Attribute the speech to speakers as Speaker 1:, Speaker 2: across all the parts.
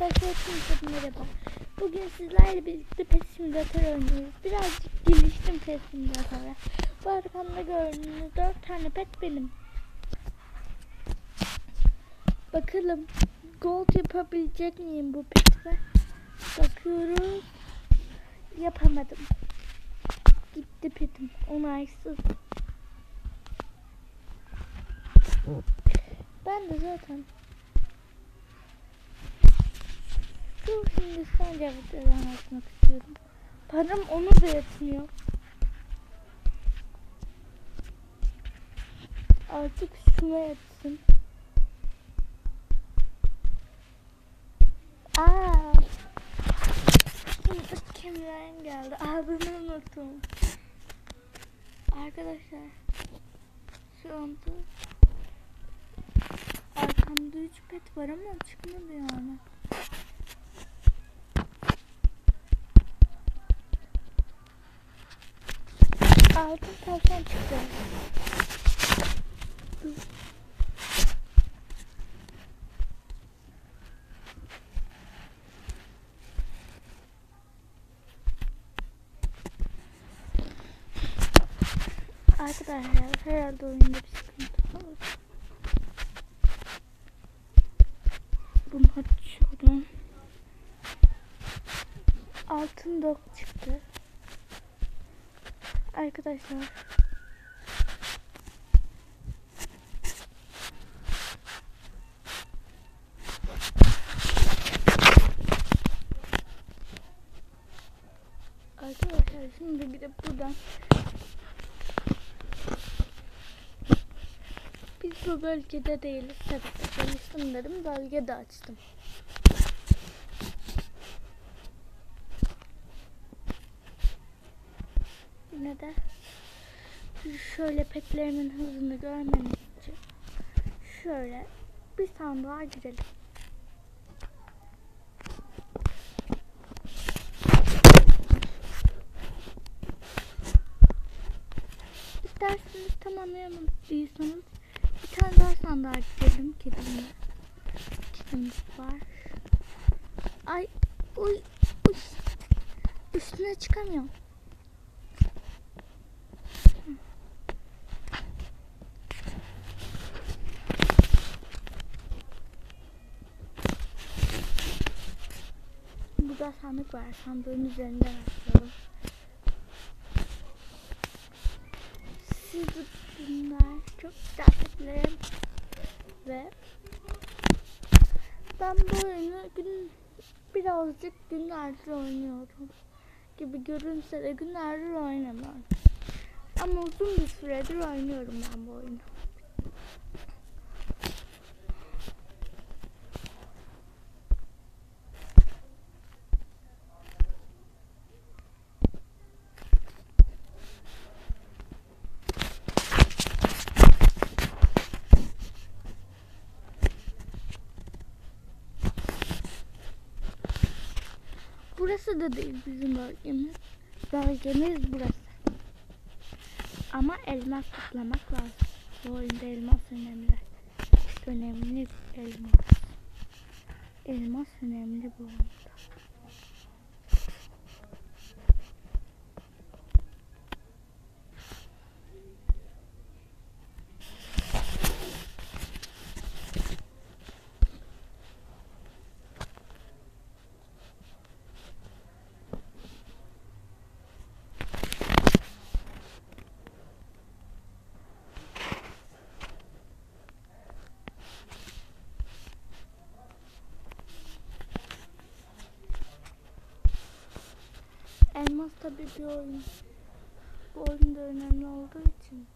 Speaker 1: Arkadaşlar hepinize merhaba. Bugün sizlerle birlikte pet simülatör oynuyoruz. Birazcık geliştim pet simülatöre. Bu arkamda gördüğünüz 4 tane pet benim. Bakalım gold yapabilecek miyim bu petle? Bakıyoruz. Yapamadım. Gitti petim. Onaysız. Ben de zaten şu Hindistan cevaplarını anlatmak istiyorum. Param onu da yetmiyor. Artık şuna yetsin. Aa. Şimdi kimlerin geldi? Adını unuttum. Arkadaşlar. Şu anda arkamda 3 pet var ama çıkmadı yani. Altın tavşan çıktı. Arkadaşlar herhalde oyunda bir sıkıntı var. Bunu açıyorum. Altın dok çıktı. Arkadaşlar. Arkadaşlar şimdi gidip buradan Biz bu bölgede değiliz tabii ki çalıştım dedim bölge de açtım. Yine de şöyle petlerimin hızını görmeniz için şöyle bir sandığa girelim. İsterseniz tam anlayamadıysanız bir tane daha sandığa gidelim kedimle. Kedimiz var. Ay uy uy üstüne çıkamıyorum. Burada sandık var. Sandığın üzerinden açalım. Siz bunlar çok güzel petlerim. Ve ben bu oyunu gün, birazcık günlerdir oynuyorum. Gibi görünse de günlerdir oynamıyorum. Ama uzun bir süredir oynuyorum ben bu oyunu. Burası da değil bizim bölgemiz. Bölgemiz burası. Ama elmas toplamak lazım. Bu oyunda elmas önemli. Önemli elmas. Elmas önemli bu oyunda. Elmas tabii bir oyun. Bu oyunda önemli olduğu için.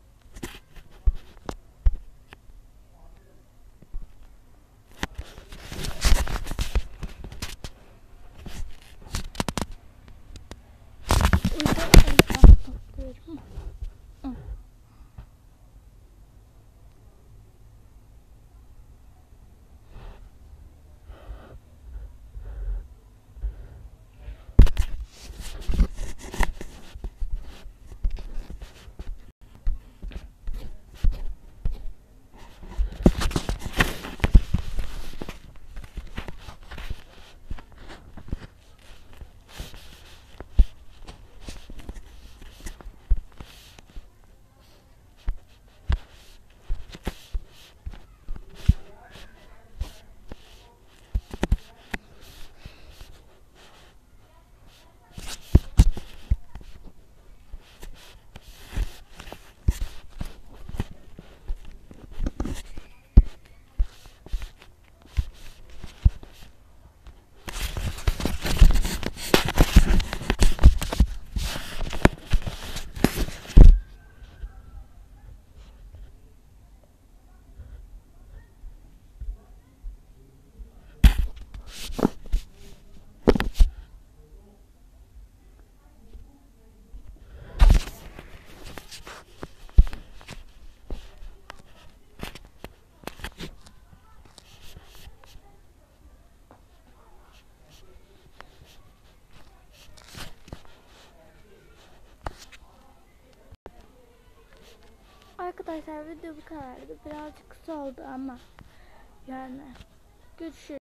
Speaker 1: Arkadaşlar video bu kadardı. Birazcık kısa oldu ama yani görüşürüz.